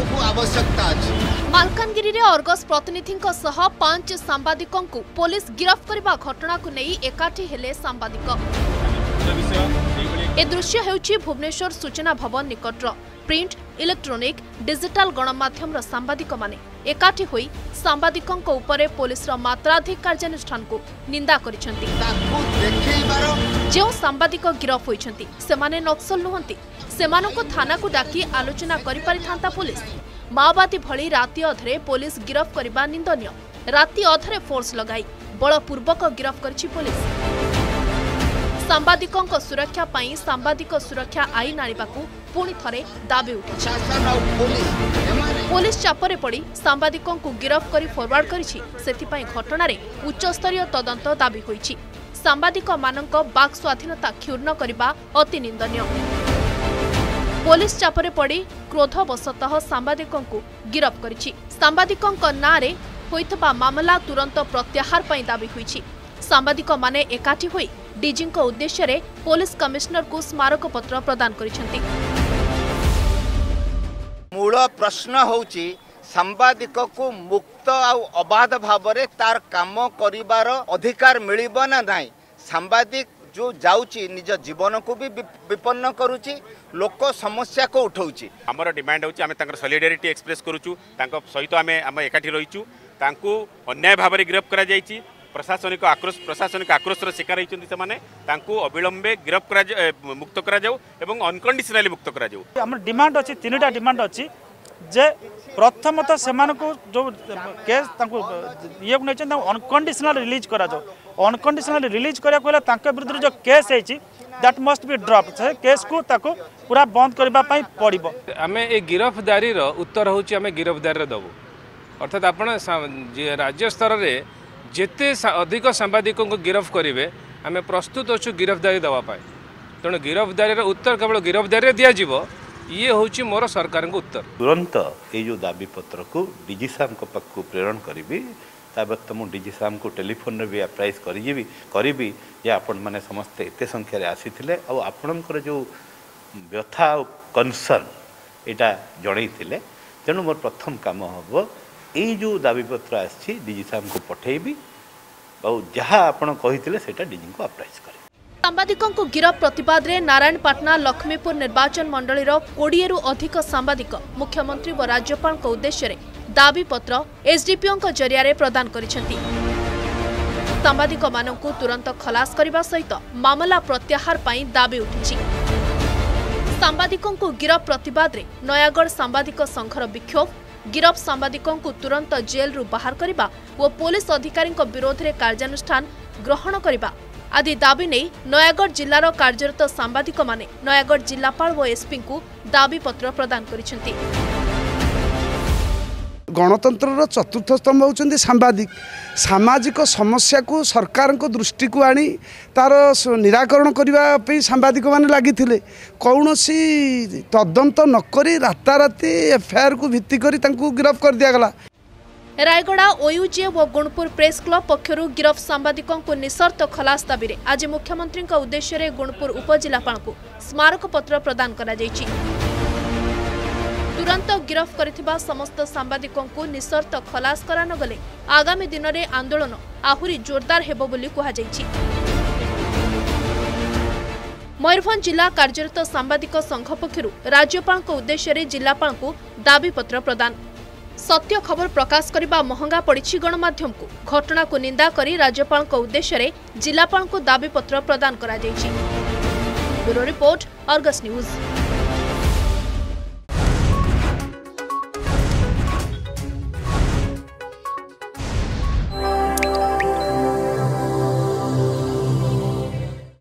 ଆମକୁ ଆବଶ୍ୟକତା ଅଛି। ମାଲକାନଗିରିରେ ଅର୍ଗସ୍ ପ୍ରତିନିଧିଙ୍କ ସହ ପାଞ୍ଚ ସାମ୍ବାଦିକଙ୍କୁ ପୋଲିସ ଗିରଫ କରିବା ଘଟଣାକୁ ନେଇ ଏକାଠି ହେଲେ ସାମ୍ବାଦିକ। ଏ ଦୃଶ୍ୟ ହେଉଛି ଭୁବନେଶ୍ୱର ସୂଚନା ଭବନ ନିକଟର। ପ୍ରିଣ୍ଟ ଇଲେକ୍ଟ୍ରୋନିକ ଡିଜିଟାଲ ଗଣମାଧ୍ୟମର ସାମ୍ବାଦିକମାନେ ଏକାଠି ହୋଇ ସାମ୍ବାଦିକଙ୍କ ଉପରେ ପୋଲିସର ମାତ୍ରାଧିକ କାର୍ଯ୍ୟାନୁଷ୍ଠାନକୁ ନିନ୍ଦା କରିଛନ୍ତି। ଯେଉଁ ସାମ୍ବାଦିକ ଗିରଫ ହୋଇଛନ୍ତି ସେମାନେ ନକ୍ସଲ ନୁହନ୍ତି। ସେମାନଙ୍କୁ ଥାନାକୁ ଡାକି ଆଲୋଚନା କରିପାରିଥାନ୍ତା ପୋଲିସ। ମାଓବାଦୀ ଭଳି ରାତି ଅଧରେ ପୋଲିସ ଗିରଫ କରିବା ନିନ୍ଦନୀୟ। ରାତି ଅଧରେ ଫୋର୍ସ ଲଗାଇ ବଳପୂର୍ବକ ଗିରଫ କରିଛି ପୋଲିସ। ସାମ୍ବାଦିକଙ୍କ ସୁରକ୍ଷା ପାଇଁ ସାମ୍ବାଦିକ ସୁରକ୍ଷା ଆଇନ ଆଣିବାକୁ ପୁଣି ଥରେ ଦାବି ଉଠିଛି। ପୋଲିସ ଚାପରେ ପଡ଼ି ସାମ୍ବାଦିକଙ୍କୁ ଗିରଫ କରି ଫରୱାର୍ଡ କରିଛି ସେଥିପାଇଁ ଘଟଣାରେ ଉଚ୍ଚସ୍ତରୀୟ ତଦନ୍ତ ଦାବି ହୋଇଛି। ସାମ୍ବାଦିକମାନଙ୍କ ବାକ୍ ସ୍ୱାଧୀନତା କ୍ଷୁର୍ଣ୍ଣ କରିବା ଅତି ନିନ୍ଦନୀୟ। ପୋଲିସ ଚାପରେ ପଡ଼ି କ୍ରୋଧବଶତଃ ସାମ୍ବାଦିକଙ୍କୁ ଗିରଫ କରିଛି। ସାମ୍ବାଦିକଙ୍କ ନାଁରେ ହୋଇଥିବା ମାମଲା ତୁରନ୍ତ ପ୍ରତ୍ୟାହାର ପାଇଁ ଦାବି ହୋଇଛି। ସାମ୍ବାଦିକମାନେ ଏକାଠି ହୋଇ ଡିଜିଙ୍କ ଉଦ୍ଦେଶ୍ୟରେ ପୋଲିସ କମିଶନରଙ୍କୁ ସ୍ମାରକପତ୍ର ପ୍ରଦାନ କରିଛନ୍ତି। ମୂଳ ପ୍ରଶ୍ନ ହେଉଛି ସାମ୍ବାଦିକକୁ ମୁକ୍ତ ଆଉ ଅବାଧ ଭାବରେ ତାର କାମ କରିବାର ଅଧିକାର ମିଳିବ ନା ନାହିଁ? ସାମ୍ବାଦିକ जो जाऊँगी निज जीवन को भी विपन्न करुच्ची लोक समस्या को उठाऊ आमर डिमांड हूँ आम एक्सप्रेस करुचु सहित आम आम एकाठी रहीचु अन्याय भाव में गिरफ्त कर प्रशासनिक आक्रोश प्रशासनिक आक्रोशर शिकार होती से अविलम्बे गिरफ मुक्त कर मुक्त कर डिमांड अच्छी तीन टाइम डिमांड अच्छी যে প্রথমত সে কেস তাঙ্কু ইয়ে নেছেন তাঙ্কু অনকন্ডিশনাল রিলিজ করা যাও অনকন্ডিশনাল রিলিজ করাকু হলে তাঙ্ক বিরুদ্ধে যে কেস হয়েছি দ্যাট মস্ট বি ড্রপ সে কেস কু তাকু পুরা বন্ধ করা পড়ব আমি এই গিরফদারির উত্তর হচ্ছে আমি গিরফদারি দেবু অর্থাৎ আপনার রাজ্য স্তরের যেতে অধিক সাংবাদিক গিরফ করবে আমি প্রস্তুত অছু গিরফদারি দেওয়া তেমন গিরফদারির উত্তর কেবল গিরফদারি দিয়ে যাব ପାଇଁ ତେଣୁ ଗିରଫଦାରୀର ଉତ୍ତର କେବଳ ଗିରଫଦାରୀରେ ଦିଆଯିବ ଇଏ ହେଉଛି ମୋର ସରକାରଙ୍କ ଉତ୍ତର ତୁରନ୍ତ ଏଇ ଯେଉଁ ଦାବିପତ୍ରକୁ ଡିଜି ସାର୍ଙ୍କ ପାଖକୁ ପ୍ରେରଣ କରିବି ତା ବ୍ୟତୀତ ମୁଁ ଡିଜି ସାର୍ଙ୍କୁ ଟେଲିଫୋନ୍ରେ ବି ଆପ୍ରାଇଜ୍ କରିଯିବି କରିବି ଯେ ଆପଣମାନେ ସମସ୍ତେ ଏତେ ସଂଖ୍ୟାରେ ଆସିଥିଲେ ଆଉ ଆପଣଙ୍କର ଯେଉଁ ବ୍ୟଥା ଆଉ କନସର୍ନ ଏଇଟା ଜଣେଇଥିଲେ ତେଣୁ ମୋର ପ୍ରଥମ କାମ ହେବ ଏଇ ଯେଉଁ ଦାବିପତ୍ର ଆସିଛି ଡିଜି ସାର୍ଙ୍କୁ ପଠାଇବି ଆଉ ଯାହା ଆପଣ କହିଥିଲେ ସେଇଟା ଡିଜିଙ୍କୁ ଆପ୍ରାଇଜ୍ କରିବି ସାମ୍ବାଦିକଙ୍କୁ ଗିରଫ ପ୍ରତିବାଦରେ ନାରାୟଣପାଟଣା ଲକ୍ଷ୍ମୀପୁର ନିର୍ବାଚନ ମଣ୍ଡଳୀର କୋଡ଼ିଏରୁ ଅଧିକ ସାମ୍ବାଦିକ ମୁଖ୍ୟମନ୍ତ୍ରୀ ଓ ରାଜ୍ୟପାଳଙ୍କ ଉଦ୍ଦେଶ୍ୟରେ ଦାବିପତ୍ର ଏସ୍ଡିପିଓଙ୍କ ଜରିଆରେ ପ୍ରଦାନ କରିଛନ୍ତି। ସାମ୍ବାଦିକମାନଙ୍କୁ ତୁରନ୍ତ ଖଲାସ କରିବା ସହିତ ମାମଲା ପ୍ରତ୍ୟାହାର ପାଇଁ ଦାବି ଉଠିଛି। ସାମ୍ବାଦିକଙ୍କୁ ଗିରଫ ପ୍ରତିବାଦରେ ନୟାଗଡ଼ ସାମ୍ବାଦିକ ସଂଘର ବିକ୍ଷୋଭ ଗିରଫ ସାମ୍ବାଦିକଙ୍କୁ ତୁରନ୍ତ ଜେଲ୍ରୁ ବାହାର କରିବା ଓ ପୋଲିସ ଅଧିକାରୀଙ୍କ ବିରୋଧରେ କାର୍ଯ୍ୟାନୁଷ୍ଠାନ ଗ୍ରହଣ କରିବା ଆଦି ଦାବି ନେଇ ନୟାଗଡ଼ ଜିଲ୍ଲାର କାର୍ଯ୍ୟରତ ସାମ୍ବାଦିକମାନେ ନୟାଗଡ଼ ଜିଲ୍ଲାପାଳ ଓ ଏସ୍ପିଙ୍କୁ ଦାବିପତ୍ର ପ୍ରଦାନ କରିଛନ୍ତି। ଗଣତନ୍ତ୍ରର ଚତୁର୍ଥ ସ୍ତମ୍ଭ ହେଉଛନ୍ତି ସାମ୍ବାଦିକ। ସାମାଜିକ ସମସ୍ୟାକୁ ସରକାରଙ୍କ ଦୃଷ୍ଟିକୁ ଆଣି ତାର ନିରାକରଣ କରିବା ପାଇଁ ସାମ୍ବାଦିକମାନେ ଲାଗିଥିଲେ। କୌଣସି ତଦନ୍ତ ନକରି ରାତାରାତି ଏଫଆଇଆର୍କୁ ଭିତ୍ତି କରି ତାଙ୍କୁ ଗିରଫ କରିଦିଆଗଲା। ରାୟଗଡ଼ା ଓୟୁଜେ ଓ ଗୁଣପୁର ପ୍ରେସ୍ କ୍ଲବ ପକ୍ଷରୁ ଗିରଫ ସାମ୍ବାଦିକଙ୍କୁ ନିସର୍ତ୍ତ ଖଲାସ ଦାବିରେ ଆଜି ମୁଖ୍ୟମନ୍ତ୍ରୀଙ୍କ ଉଦ୍ଦେଶ୍ୟରେ ଗୁଣପୁର ଉପଜିଲ୍ଲାପାଳଙ୍କୁ ସ୍ମାରକପତ୍ର ପ୍ରଦାନ କରାଯାଇଛି। ତୁରନ୍ତ ଗିରଫ କରିଥିବା ସମସ୍ତ ସାମ୍ବାଦିକଙ୍କୁ ନିସର୍ତ୍ତ ଖଲାସ କରାନଗଲେ ଆଗାମୀ ଦିନରେ ଆନ୍ଦୋଳନ ଆହୁରି ଜୋରଦାର ହେବ ବୋଲି କୁହାଯାଇଛି। ମୟୂରଭଞ୍ଜ ଜିଲ୍ଲା କାର୍ଯ୍ୟରତ ସାମ୍ବାଦିକ ସଂଘ ପକ୍ଷରୁ ରାଜ୍ୟପାଳଙ୍କ ଉଦ୍ଦେଶ୍ୟରେ ଜିଲ୍ଲାପାଳଙ୍କୁ ଦାବିପତ୍ର ପ୍ରଦାନ ସତ୍ୟ ଖବର ପ୍ରକାଶ କରିବା ମହଙ୍ଗା ପଡ଼ିଛି ଗଣମାଧ୍ୟମକୁ। ଘଟଣାକୁ ନିନ୍ଦା କରି ରାଜ୍ୟପାଳଙ୍କ ଉଦ୍ଦେଶ୍ୟରେ ଜିଲ୍ଲାପାଳଙ୍କୁ ଦାବିପତ୍ର ପ୍ରଦାନ କରାଯାଇଛି। Bureau report Argus news.